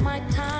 my time.